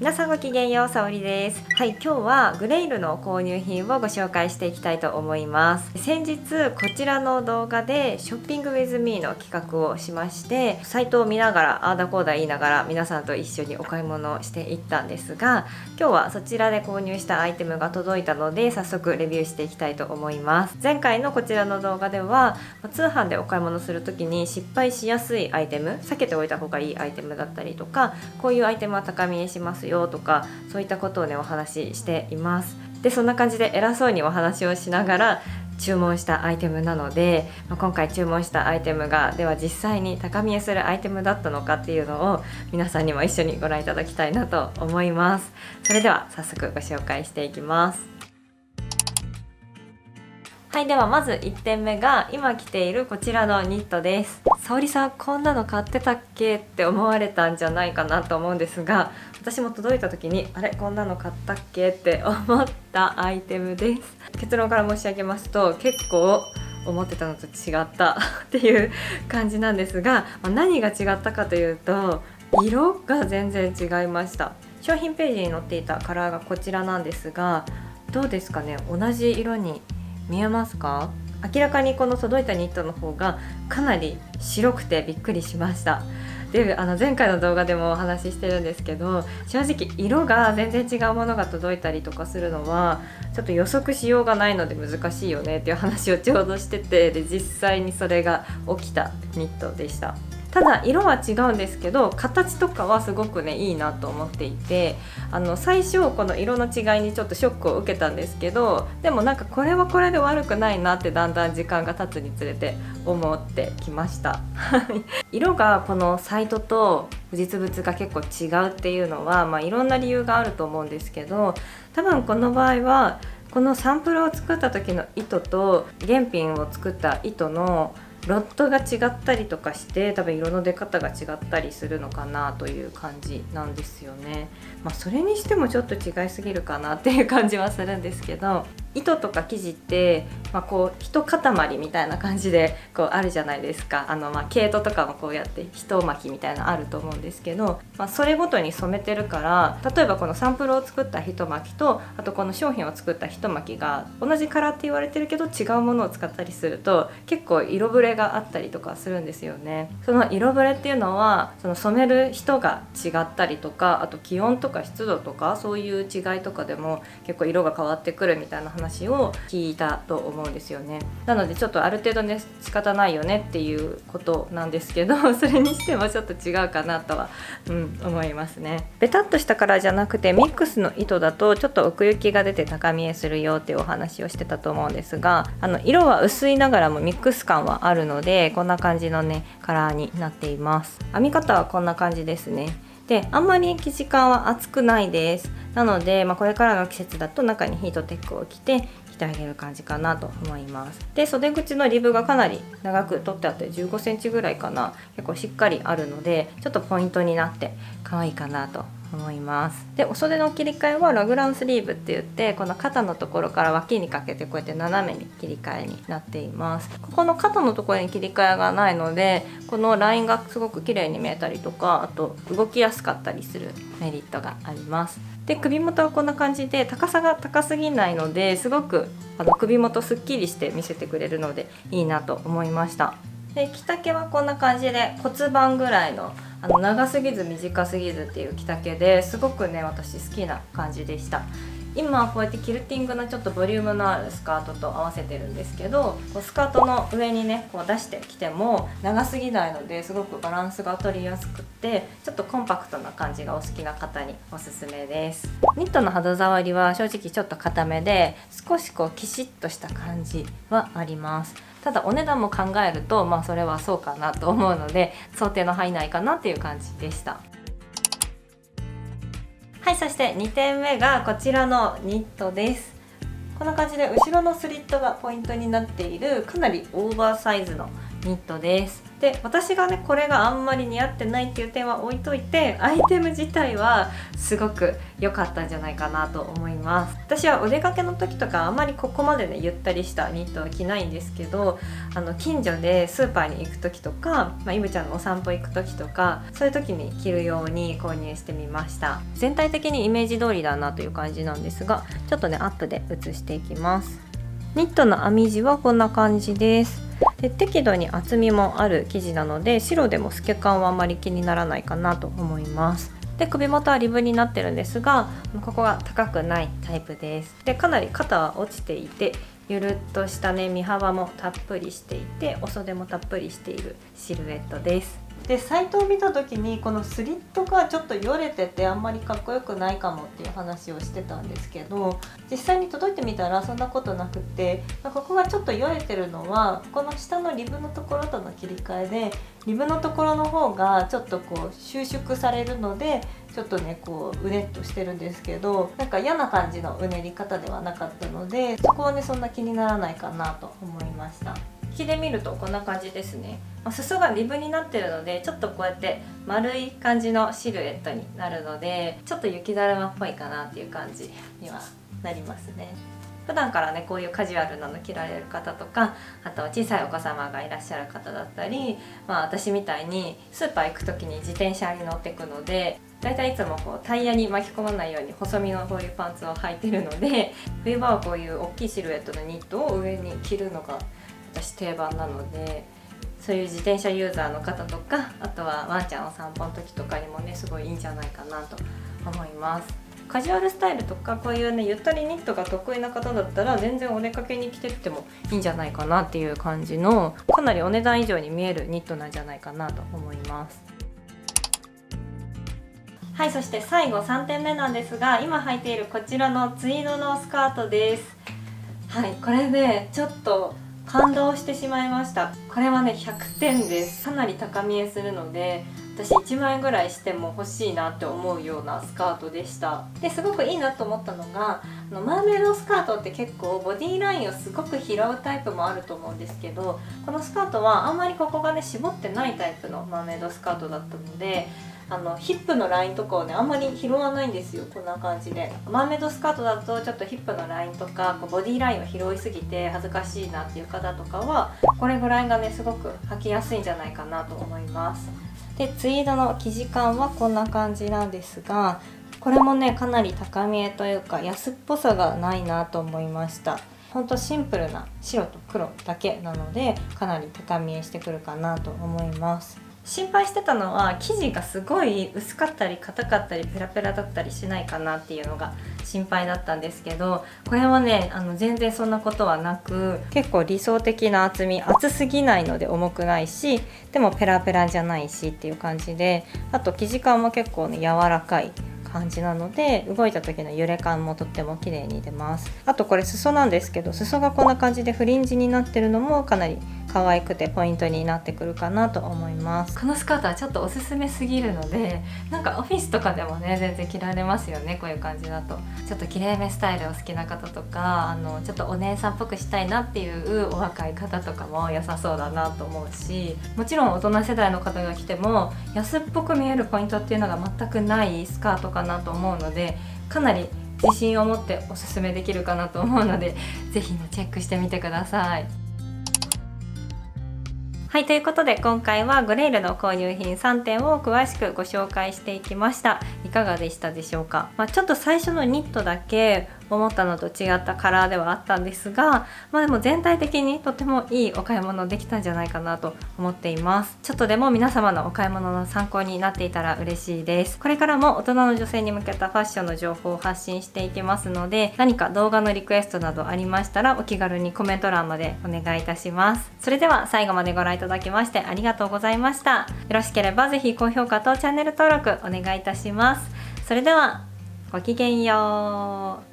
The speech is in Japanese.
皆さんごきげんようさおりです。はい今日はグレイルの購入品をご紹介していきたいと思います。先日こちらの動画でショッピングウィズミーの企画をしましてサイトを見ながらあーだこーだ言いながら皆さんと一緒にお買い物をしていったんですが今日はそちらで購入したアイテムが届いたので早速レビューしていきたいと思います。前回のこちらの動画では通販でお買い物する時に失敗しやすいアイテム避けておいた方がいいアイテムだったりとかこういうアイテムは高見えしますよよとかそういったことをねお話ししています。でそんな感じで偉そうにお話をしながら注文したアイテムなので、まあ、今回注文したアイテムがでは実際に高見えするアイテムだったのかっていうのを皆さんにも一緒にご覧いただきたいなと思います。それでは早速ご紹介していきます。はいではまず1点目が今着ているこちらのニットです。沙織さんこんなの買ってたっけって思われたんじゃないかなと思うんですが私も届いた時にあれこんなの買ったっけって思ったアイテムです。結論から申し上げますと結構思ってたのと違った っていう感じなんですが何が違ったかというと色が全然違いました。商品ページに載っていたカラーがこちらなんですがどうですかね？同じ色に見えますか？明らかにこの届いたニットの方がかなり白くてびっくりしました。であの前回の動画でもお話ししてるんですけど正直色が全然違うものが届いたりとかするのはちょっと予測しようがないので難しいよねっていう話をちょうどしててで実際にそれが起きたニットでした。ただ色は違うんですけど形とかはすごくねいいなと思っていてあの最初この色の違いにちょっとショックを受けたんですけどでもなんかこれはこれで悪くないなってだんだん時間が経つにつれて思ってきました。色がこのサイトと実物が結構違うっていうのは、まあ、いろんな理由があると思うんですけど多分この場合はこのサンプルを作った時の糸と原品を作った糸のロットが違ったりとかして多分色の出方が違ったりするのかなという感じなんですよね。まあ、それにしてもちょっと違いすぎるかなっていう感じはするんですけど糸とか生地って、まあ、こう一塊みたいな感じでこうあるじゃないですかあの、まあ、毛糸とかもこうやって一巻きみたいなのあると思うんですけど、まあ、それごとに染めてるから例えばこのサンプルを作った一巻きとあとこの商品を作った一巻きが同じカラーって言われてるけど違うものを使ったりすると結構色ぶれがあったりとかするんですよね。その色ぶれっていうのはその染める人が違ったりとかあと気温とか湿度とかそういう違いとかでも結構色が変わってくるみたいな話を聞いたと思うんですよね。なのでちょっとある程度ね仕方ないよねっていうことなんですけど それにしてもちょっと違うかなとは、うん、思いますね。ベタっとしたカラーじゃなくてミックスの糸だとちょっと奥行きが出て高見えするよっていうお話をしてたと思うんですがあの色は薄いながらもミックス感はあるのでこんな感じのねカラーになっています。編み方はこんな感じですね。であんまり生地感は厚くないです。なので、まあ、これからの季節だと中にヒートテックを着て着てあげる感じかなと思います。で袖口のリブがかなり長く取ってあって1 5センチぐらいかな。結構しっかりあるのでちょっとポイントになって可愛いかなと思います。でお袖の切り替えはラグランスリーブって言ってこの肩のところから脇にかけてこうやって斜めに切り替えになっています。ここの肩のところに切り替えがないのでこのラインがすごく綺麗に見えたりとかあと動きやすかったりするメリットがあります。で首元はこんな感じで高さが高すぎないのですごくあの首元すっきりして見せてくれるのでいいなと思いました。で着丈はこんな感じで骨盤ぐらいのあの長すぎず短すぎずっていう着丈ですごくね私好きな感じでした。今はこうやってキルティングのちょっとボリュームのあるスカートと合わせてるんですけどこうスカートの上にねこう出してきても長すぎないのですごくバランスが取りやすくってちょっとコンパクトな感じがお好きな方におすすめです。ニットの肌触りは正直ちょっと硬めで少しこうキシッとした感じはあります。ただお値段も考えるとまあそれはそうかなと思うので想定の範囲内かなっていう感じでした。はいそして2点目がこちらのニットです。こんな感じで後ろのスリットがポイントになっているかなりオーバーサイズのニットです。で私がねこれがあんまり似合ってないっていう点は置いといてアイテム自体はすごく良かったんじゃないかなと思います。私はお出かけの時とかあんまりここまでねゆったりしたニットは着ないんですけどあの近所でスーパーに行く時とか、まあ、イブちゃんのお散歩行く時とかそういう時に着るように購入してみました。全体的にイメージ通りだなという感じなんですがちょっとねアップで写していきます。ニットの編み地はこんな感じです。で適度に厚みもある生地なので白でも透け感はあまり気にならないかなと思います。で首元はリブになってるんですがここが高くないタイプです。でかなり肩は落ちていてゆるっとしたね身幅もたっぷりしていてお袖もたっぷりしているシルエットです。でサイトを見た時にこのスリットがちょっとよれててあんまりかっこよくないかもっていう話をしてたんですけど実際に届いてみたらそんなことなくてここがちょっとよれてるのはこの下のリブのところとの切り替えでリブのところの方がちょっとこう収縮されるのでちょっとねこううねっとしてるんですけどなんか嫌な感じのうねり方ではなかったのでそこはねそんな気にならないかなと思いました。きで見るとこんな感じですね、ま、裾がリブになってるのでちょっとこうやって丸い感じのシルエットになるのでちょっと雪だるまっぽいかなっていう感じにはなりますね。普段からねこういうカジュアルなの着られる方とかあと小さいお子様がいらっしゃる方だったり、まあ、私みたいにスーパー行く時に自転車に乗ってくのでだいたいいつもこうタイヤに巻き込まないように細身のこういうパンツを履いてるので冬場はこういう大きいシルエットのニットを上に着るのが私定番なのでそういう自転車ユーザーの方とかあとはワンちゃんお散歩の時とかにもねすごいいいんじゃないかなと思います。カジュアルスタイルとかこういうねゆったりニットが得意な方だったら全然お出かけに着てってもいいんじゃないかなっていう感じのかなりお値段以上に見えるニットなんじゃないかなと思います。はいそして最後3点目なんですが今履いているこちらのツイードのスカートです。はいこれねちょっと感動してしまいました。これはね100点です。かなり高見えするので私1万円ぐらいしても欲しいなって思うようなスカートでした。ですごくいいなと思ったのがあのマーメイドスカートって結構ボディーラインをすごく拾うタイプもあると思うんですけどこのスカートはあんまりここがね絞ってないタイプのマーメイドスカートだったのであのヒップのラインとかをねあんまり拾わないんですよ。こんな感じで。マーメイドスカートだとちょっとヒップのラインとかこうボディラインを拾いすぎて恥ずかしいなっていう方とかはこれぐらいがねすごく履きやすいんじゃないかなと思います。でツイードの生地感はこんな感じなんですがこれもねかなり高見えというか安っぽさがないなと思いました。ほんとシンプルな白と黒だけなのでかなり高見えしてくるかなと思います。心配してたのは生地がすごい薄かったり硬かったりペラペラだったりしないかなっていうのが心配だったんですけどこれはねあの全然そんなことはなく結構理想的な厚み厚すぎないので重くないしでもペラペラじゃないしっていう感じであと生地感も結構ね柔らかい感じなので動いた時の揺れ感もとっても綺麗に出ます。あとこれ裾なんですけど裾がこんな感じでフリンジになってるのもかなり可愛くてポイントになってくるかなと思いますこのスカートはちょっとおすすめすぎるのでなんかオフィスとかでもね全然着られますよねこういう感じだとちょっときれいめスタイルを好きな方とかあのちょっとお姉さんっぽくしたいなっていうお若い方とかも良さそうだなと思うしもちろん大人世代の方が来ても安っぽく見えるポイントっていうのが全くないスカートかなと思うのでかなり自信を持っておすすめできるかなと思うので是非ねチェックしてみてください。はいということで今回はグレールの購入品3点を詳しくご紹介していきました。いかがでしたでしょうか、まあ、ちょっと最初のニットだけ思ったのと違ったカラーではあったんですがまあでも全体的にとてもいいお買い物できたんじゃないかなと思っています。ちょっとでも皆様のお買い物の参考になっていたら嬉しいです。これからも大人の女性に向けたファッションの情報を発信していきますので何か動画のリクエストなどありましたらお気軽にコメント欄までお願いいたします。それでは最後までご覧いただきましてありがとうございました。よろしければぜひ高評価とチャンネル登録お願いいたします。それではごきげんよう。